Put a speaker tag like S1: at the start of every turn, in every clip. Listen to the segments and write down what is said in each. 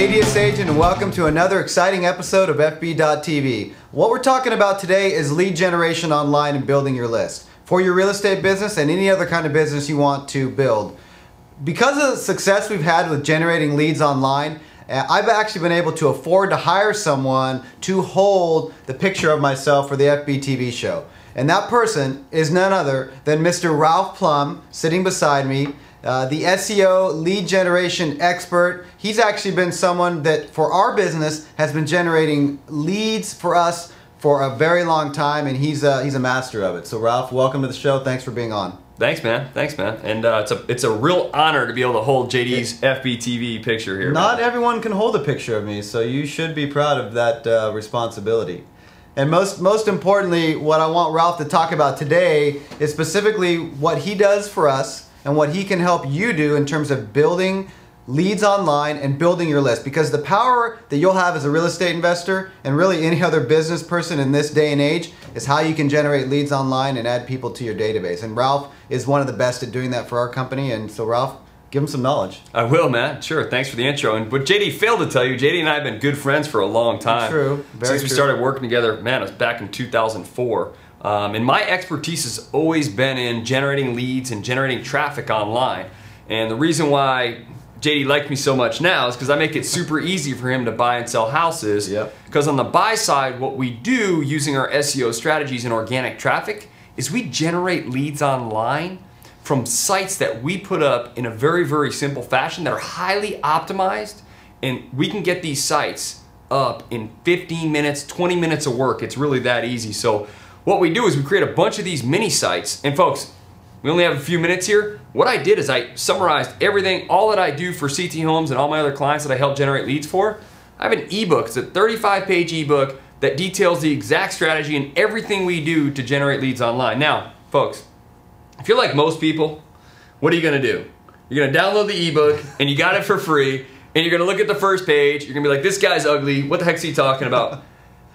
S1: JD Esajian and welcome to another exciting episode of FB.TV. What we're talking about today is lead generation online and building your list for your real estate business and any other kind of business you want to build. Because of the success we've had with generating leads online, uh, I've actually been able to afford to hire someone to hold the picture of myself for the FB.TV show. And that person is none other than Mr. Ralph Plumb sitting beside me. Uh, the SEO lead generation expert. He's actually been someone that for our business has been generating leads for us for a very long time, and he's a, he's a master of it. So Ralph, welcome to the show. Thanks for being on.
S2: Thanks, man. Thanks, man. And uh, it's a it's a real honor to be able to hold JD's FBTV picture here.
S1: Not
S2: man.
S1: everyone can hold a picture of me, so you should be proud of that uh, responsibility. And most most importantly, what I want Ralph to talk about today is specifically what he does for us and what he can help you do in terms of building leads online and building your list. Because the power that you'll have as a real estate investor and really any other business person in this day and age is how you can generate leads online and add people to your database. And Ralph is one of the best at doing that for our company. And so Ralph give him some knowledge.
S2: I will man. Sure. Thanks for the intro. And what JD failed to tell you JD and I have been good friends for a long time.
S1: True.
S2: Very since we started working together man it was back in 2004 um, and my expertise has always been in generating leads and generating traffic online. And the reason why JD liked me so much now is because I make it super easy for him to buy and sell houses.
S1: Yep.
S2: Because on the buy side, what we do using our SEO strategies and organic traffic is we generate leads online from sites that we put up in a very, very simple fashion that are highly optimized. And we can get these sites up in 15 minutes, 20 minutes of work. It's really that easy. So what we do is we create a bunch of these mini sites. And folks, we only have a few minutes here. What I did is I summarized everything, all that I do for CT Homes and all my other clients that I help generate leads for. I have an ebook. It's a 35 page ebook that details the exact strategy and everything we do to generate leads online. Now, folks, if you're like most people, what are you gonna do? You're gonna download the ebook and you got it for free and you're gonna look at the first page. You're gonna be like, this guy's ugly. What the heck's he talking about?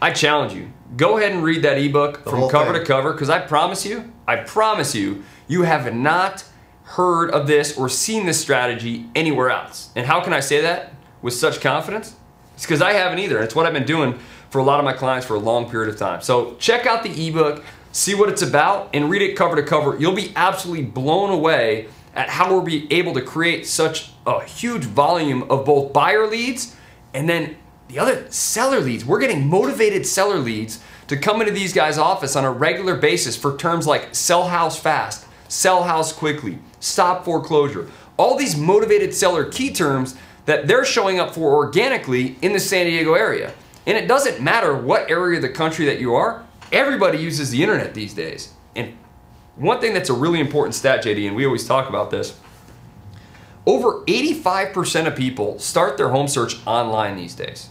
S2: I challenge you. Go ahead and read that ebook the from cover thing. to cover because I promise you, I promise you, you have not heard of this or seen this strategy anywhere else. And how can I say that with such confidence? It's because I haven't either. It's what I've been doing for a lot of my clients for a long period of time. So check out the ebook, see what it's about, and read it cover to cover. You'll be absolutely blown away at how we'll be able to create such a huge volume of both buyer leads and then the other seller leads. We're getting motivated seller leads to come into these guys' office on a regular basis for terms like sell house fast, sell house quickly, stop foreclosure. All these motivated seller key terms that they're showing up for organically in the San Diego area. And it doesn't matter what area of the country that you are, everybody uses the internet these days. And one thing that's a really important stat, JD, and we always talk about this, over 85% of people start their home search online these days.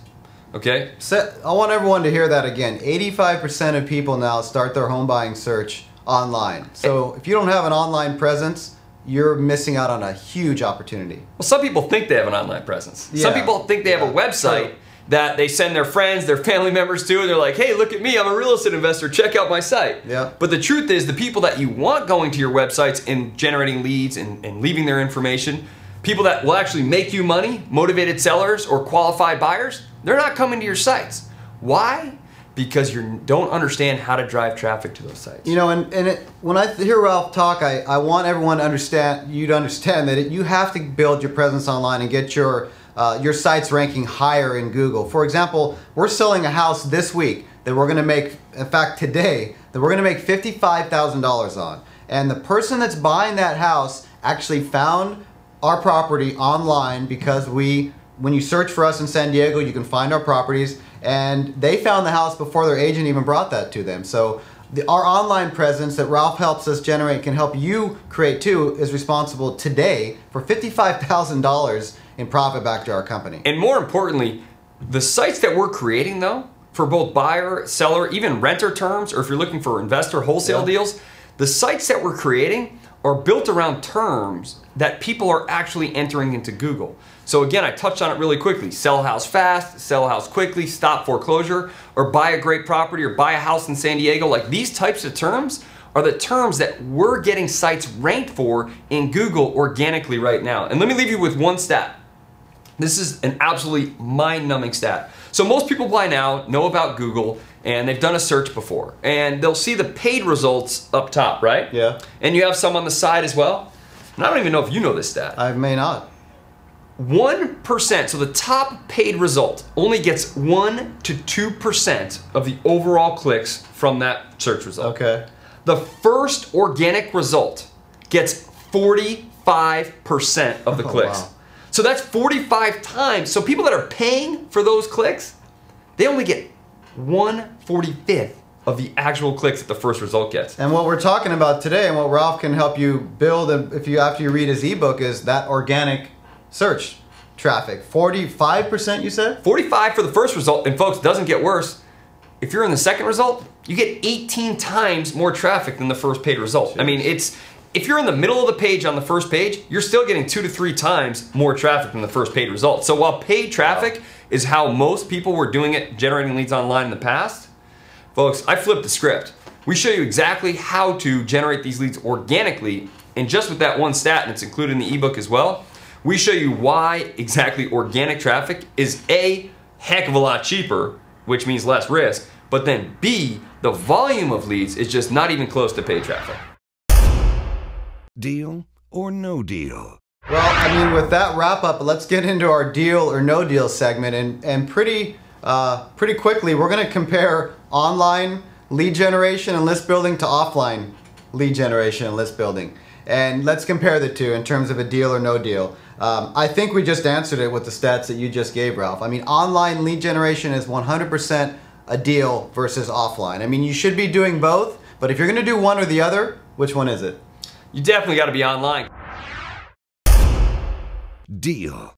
S2: Okay.
S1: So I want everyone to hear that again. 85% of people now start their home buying search online. So if you don't have an online presence, you're missing out on a huge opportunity.
S2: Well, some people think they have an online presence. Yeah. Some people think they have a website True. that they send their friends, their family members to, and they're like, hey, look at me, I'm a real estate investor, check out my site.
S1: Yeah.
S2: But the truth is, the people that you want going to your websites and generating leads and, and leaving their information, people that will actually make you money, motivated sellers or qualified buyers, they're not coming to your sites. Why? Because you don't understand how to drive traffic to those sites.
S1: You know, and, and it, when I hear Ralph talk, I, I want everyone to understand, you to understand that it, you have to build your presence online and get your, uh, your sites ranking higher in Google. For example, we're selling a house this week that we're going to make, in fact, today, that we're going to make $55,000 on. And the person that's buying that house actually found our property online because we when you search for us in San Diego, you can find our properties. And they found the house before their agent even brought that to them. So the, our online presence that Ralph helps us generate can help you create too is responsible today for $55,000 in profit back to our company.
S2: And more importantly, the sites that we're creating though, for both buyer, seller, even renter terms, or if you're looking for investor wholesale yeah. deals, the sites that we're creating are built around terms that people are actually entering into Google. So again, I touched on it really quickly. Sell house fast, sell house quickly, stop foreclosure, or buy a great property or buy a house in San Diego. Like these types of terms are the terms that we're getting sites ranked for in Google organically right now. And let me leave you with one stat. This is an absolutely mind-numbing stat. So most people by now know about Google and they've done a search before and they'll see the paid results up top, right?
S1: Yeah.
S2: And you have some on the side as well. And I don't even know if you know this stat.
S1: I may not.
S2: 1%, so the top paid result only gets 1 to 2% of the overall clicks from that search result.
S1: Okay.
S2: The first organic result gets 45% of the clicks.
S1: Oh,
S2: clicks.
S1: wow.
S2: So that's 45 times. So people that are paying for those clicks, they only get 145th of the actual clicks that the first result gets.
S1: And what we're talking about today, and what Ralph can help you build, if you after you read his ebook, is that organic search traffic. Forty-five percent, you said.
S2: 45 for the first result, and folks, doesn't get worse. If you're in the second result, you get 18 times more traffic than the first paid result. I mean, it's if you're in the middle of the page on the first page, you're still getting two to three times more traffic than the first paid result. So while paid traffic is how most people were doing it, generating leads online in the past, folks, I flipped the script. We show you exactly how to generate these leads organically, and just with that one stat, and it's included in the ebook as well, we show you why exactly organic traffic is A, heck of a lot cheaper, which means less risk, but then B, the volume of leads is just not even close to paid traffic.
S3: Deal or no deal?
S1: Well, I mean, with that wrap up, let's get into our deal or no deal segment, and and pretty uh, pretty quickly, we're going to compare online lead generation and list building to offline lead generation and list building, and let's compare the two in terms of a deal or no deal. Um, I think we just answered it with the stats that you just gave, Ralph. I mean, online lead generation is 100% a deal versus offline. I mean, you should be doing both, but if you're going to do one or the other, which one is it?
S2: You definitely got to be online.
S3: Deal.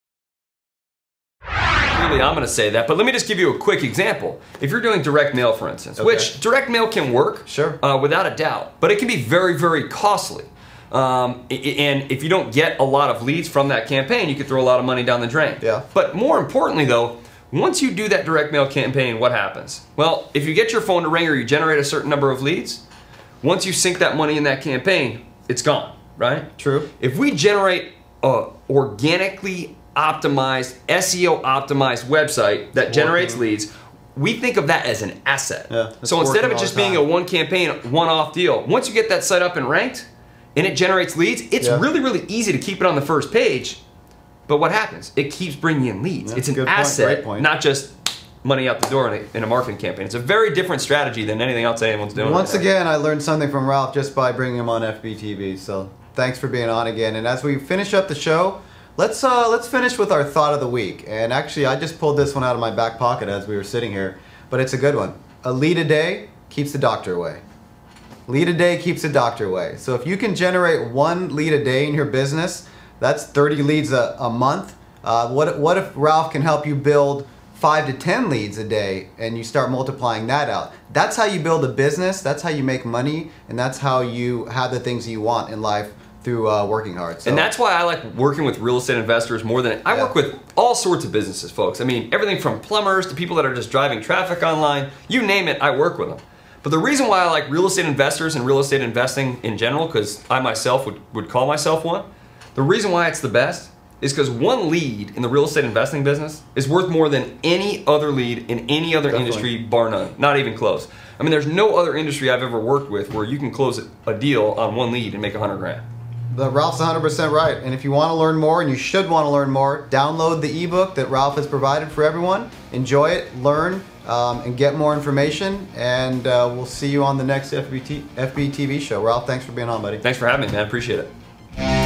S2: Really, I'm going to say that, but let me just give you a quick example. If you're doing direct mail, for instance,
S1: Okay.
S2: which direct mail can work,
S1: Sure.
S2: uh, without a doubt, but it can be very, very costly. Um, i- i- and if you don't get a lot of leads from that campaign, you could throw a lot of money down the drain.
S1: Yeah.
S2: But more importantly, though, once you do that direct mail campaign, what happens? Well, if you get your phone to ring or you generate a certain number of leads, once you sink that money in that campaign, it's gone, right?
S1: True.
S2: If we generate a organically optimized, SEO optimized website that generates leads, we think of that as an asset.
S1: Yeah,
S2: so instead of it just being a one campaign, one off deal, once you get that site up and ranked and it generates leads, it's
S1: Yeah.
S2: really, really easy to keep it on the first page. But what happens? It keeps bringing in leads.
S1: That's
S2: it's an
S1: good point,
S2: asset,
S1: point.
S2: not just money out the door in a, in a marketing campaign. It's a very different strategy than anything else anyone's doing.
S1: Once
S2: right
S1: again, I learned something from Ralph just by bringing him on FBTV. So thanks for being on again. And as we finish up the show, let's uh, let's finish with our thought of the week. And actually, I just pulled this one out of my back pocket as we were sitting here, but it's a good one. A lead a day keeps the doctor away. Lead a day keeps the doctor away. So if you can generate one lead a day in your business, that's 30 leads a, a month. Uh, what, what if Ralph can help you build five to 10 leads a day and you start multiplying that out? That's how you build a business, that's how you make money, and that's how you have the things you want in life through uh, working hard. So,
S2: And that's why I like working with real estate investors more than I
S1: Yeah.
S2: work with all sorts of businesses, folks. I mean, everything from plumbers to people that are just driving traffic online, you name it, I work with them. But the reason why I like real estate investors and real estate investing in general, because I myself would, would call myself one, the reason why it's the best is because one lead in the real estate investing business is worth more than any other lead in any other
S1: Definitely.
S2: industry, bar none. Not even close. I mean, there's no other industry I've ever worked with where you can close a deal on one lead and make a hundred grand.
S1: The Ralph's 100% right. And if you want to learn more, and you should want to learn more, download the ebook that Ralph has provided for everyone. Enjoy it, learn, um, and get more information. And uh, we'll see you on the next FBT, FBTV show. Ralph, thanks for being on, buddy.
S2: Thanks for having me, man. Appreciate it.